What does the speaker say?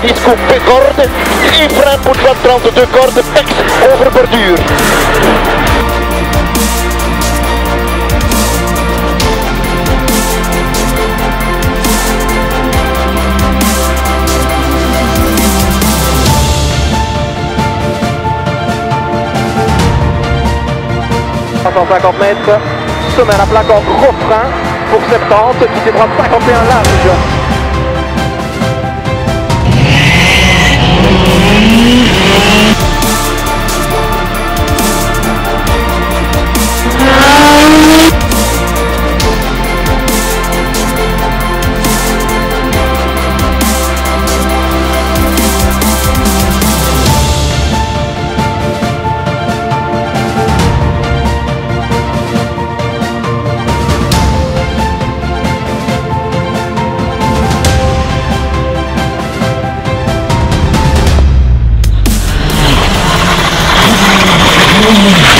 de Gorde. Efraim Poet van Trante de Gorde. Pex over borduur. À 150 mètres, sommet à la plaque en gros frein pour 70 qui défend 51 large. Oh,